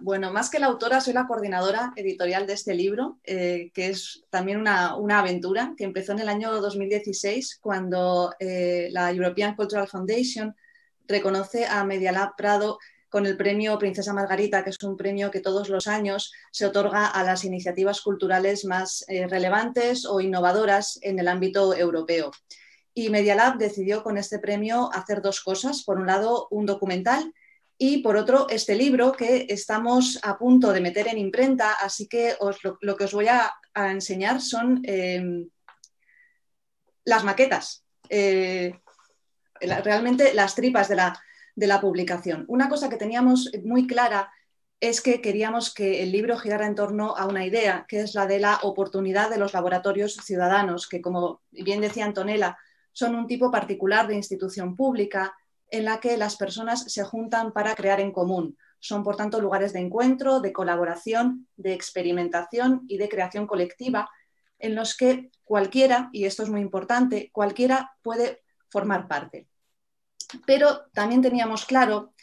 Bueno, más que la autora, soy la coordinadora editorial de este libro, eh, que es también una, aventura que empezó en el año 2016 cuando eh, la European Cultural Foundation reconoce a Media Lab Prado con el premio Princesa Margarita, que es un premio que todos los años se otorga a las iniciativas culturales más eh, relevantes o innovadoras en el ámbito europeo. Y Media Lab decidió con este premio hacer dos cosas. Por un lado, un documental y por otro, este libro que estamos a punto de meter en imprenta, así que lo, que os voy a, enseñar son em, las maquetas, eh, realmente las tripas de la, de la publicación. Una cosa que teníamos muy clara es que queríamos que el libro girara en torno a una idea, que es la de la oportunidad de los laboratorios ciudadanos, que como bien decía Antonella, son un tipo particular de institución pública en la que las personas se juntan para crear en común. Son, por tanto, lugares de encuentro, de colaboración, de experimentación y de creación colectiva en los que cualquiera, y esto es muy importante, cualquiera puede formar parte. Pero también teníamos claro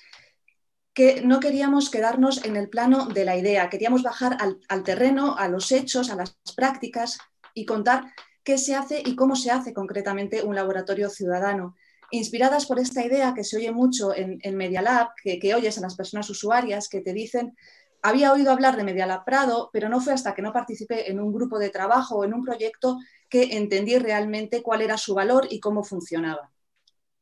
que no queríamos quedarnos en el plano de la idea, queríamos bajar al, al, terreno, a los hechos, a las prácticas y contar qué se hace y cómo se hace concretamente un laboratorio ciudadano inspiradas por esta idea que se oye mucho en, Media Lab, que, oyes a las personas usuarias que te dicen, había oído hablar de Media Lab Prado, pero no fue hasta que no participé en un grupo de trabajo o en un proyecto que entendí realmente cuál era su valor y cómo funcionaba.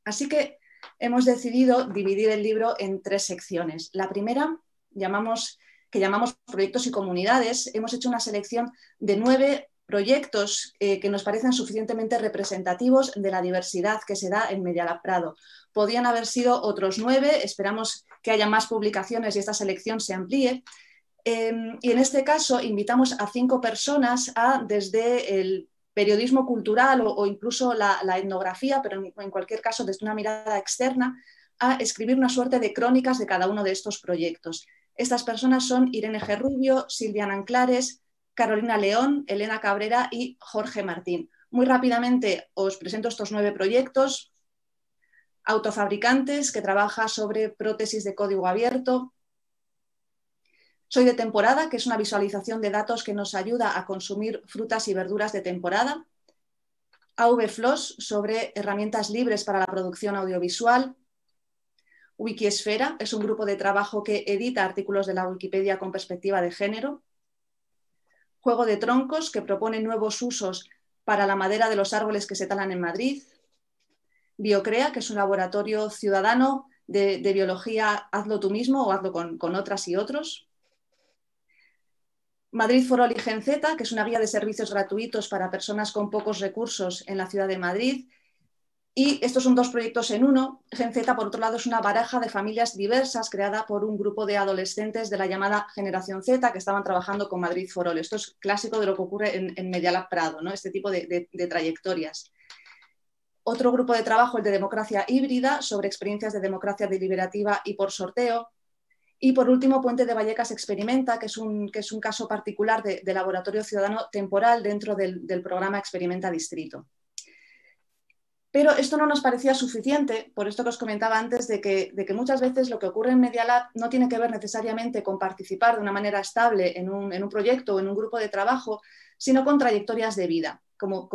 Así que hemos decidido dividir el libro en tres secciones. La primera llamamos, que llamamos proyectos y comunidades. Hemos hecho una selección de nueve proyectos eh, que nos parecen suficientemente representativos de la diversidad que se da en Medialab Prado. Podían haber sido otros nueve, esperamos que haya más publicaciones y esta selección se amplíe. Em, y en este caso invitamos a cinco personas a, desde el periodismo cultural o, incluso la, etnografía, pero en, cualquier caso desde una mirada externa, a escribir una suerte de crónicas de cada uno de estos proyectos. Estas personas son Irene Gerrubio, Silviana Anclares, Carolina León, Elena Cabrera y Jorge Martín. Muy rápidamente os presento estos nueve proyectos. Autofabricantes, que trabaja sobre prótesis de código abierto. Soy de temporada, que es una visualización de datos que nos ayuda a consumir frutas y verduras de temporada. AVFLOS, sobre herramientas libres para la producción audiovisual. Wikiesfera es un grupo de trabajo que edita artículos de la Wikipedia con perspectiva de género. Juego de troncos que propone nuevos usos para la madera de los árboles que se talan en Madrid. Biocrea, que es un laboratorio ciudadano de, biología, hazlo tú mismo o hazlo con, otras y otros. Madrid for y Gen Z, que es una guía de servicios gratuitos para personas con pocos recursos en la ciudad de Madrid y estos son dos proyectos en uno. Gen Z, por otro lado, es una baraja de familias diversas creada por un grupo de adolescentes de la llamada Generación Z que estaban trabajando con Madrid for Esto es clásico de lo que ocurre en, en Medialab Prado, ¿no? este tipo de, trayectorias. Otro grupo de trabajo, el de democracia híbrida, sobre experiencias de democracia deliberativa y por sorteo. Y por último, Puente de Vallecas Experimenta, que es un, que es un caso particular de, laboratorio ciudadano temporal dentro del, del programa Experimenta Distrito. Pero esto no nos parecía suficiente, por esto que os comentaba antes, de que, muchas veces lo que ocurre en Media Lab no tiene que ver necesariamente con participar de una manera estable en un, proyecto o en un grupo de trabajo, sino con trayectorias de vida, como,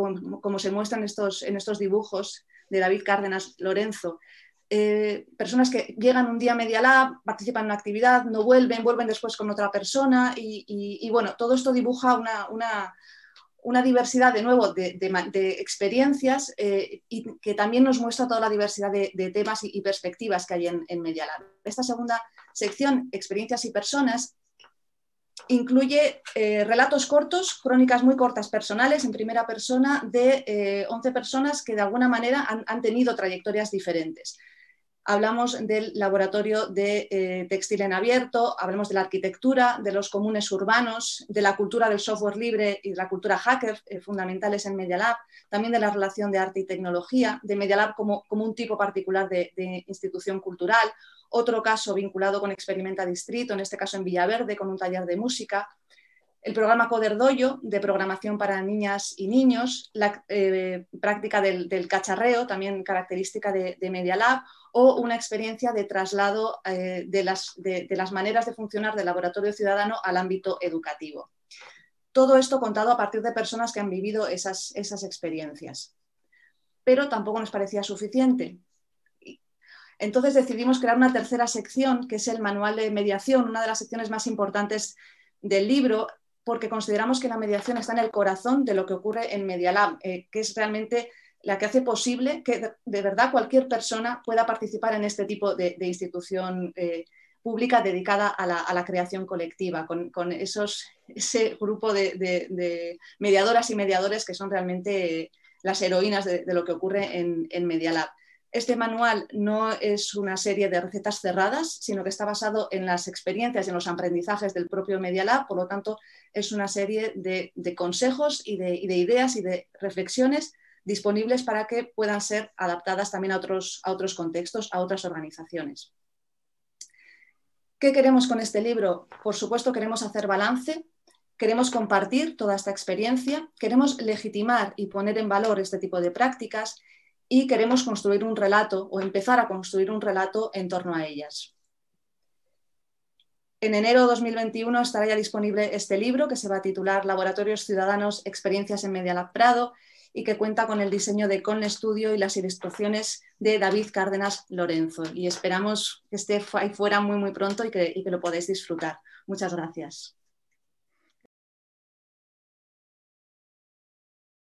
se muestran en estos dibujos de David Cárdenas Lorenzo. Eh, personas que llegan un día a Media Lab, participan en una actividad, no vuelven, vuelven después con otra persona y, bueno, todo esto dibuja una diversidad de nuevo de, experiencias eh, y que también nos muestra toda la diversidad de, temas y, perspectivas que hay en, en. Esta segunda sección, experiencias y personas, incluye eh, relatos cortos, crónicas muy cortas personales en primera persona de 11 eh, personas que de alguna manera han tenido trayectorias diferentes hablamos del laboratorio de eh, textil en abierto, hablamos de la arquitectura, de los comunes urbanos, de la cultura del software libre y de la cultura hacker, eh, fundamentales en Media Lab, también de la relación de arte y tecnología, de Media Lab como, un tipo particular de, institución cultural, otro caso vinculado con Experimenta Distrito, en este caso en Villaverde, con un taller de música, el programa Coderdoyo de programación para niñas y niños, la eh, práctica del, cacharreo, también característica de, Media Lab, o una experiencia de traslado eh, de, las, maneras de funcionar del laboratorio ciudadano al ámbito educativo. Todo esto contado a partir de personas que han vivido esas, esas experiencias. Pero tampoco nos parecía suficiente. Entonces decidimos crear una tercera sección, que es el manual de mediación, una de las secciones más importantes del libro, porque consideramos que la mediación está en el corazón de lo que ocurre en Media Lab, eh, que es realmente la que hace posible que de, verdad cualquier persona pueda participar en este tipo de, institución eh, pública dedicada a la, creación colectiva, con, esos, ese grupo de, mediadoras y mediadores que son realmente las heroínas de, lo que ocurre en, en Media Lab. Este manual no es una serie de recetas cerradas, sino que está basado en las experiencias y en los aprendizajes del propio Media Lab, por lo tanto es una serie de, consejos y de, ideas y de reflexiones disponibles para que puedan ser adaptadas también a otros, a otros contextos, a otras organizaciones. ¿Qué queremos con este libro? Por supuesto queremos hacer balance, queremos compartir toda esta experiencia, queremos legitimar y poner en valor este tipo de prácticas y queremos construir un relato o empezar a construir un relato en torno a ellas. En enero de 2021 estará ya disponible este libro que se va a titular Laboratorios Ciudadanos, Experiencias en Media Lab Prado y que cuenta con el diseño de Con Estudio y las ilustraciones de David Cárdenas Lorenzo. Y esperamos que esté ahí fuera muy, muy pronto y que, y que lo podáis disfrutar. Muchas gracias.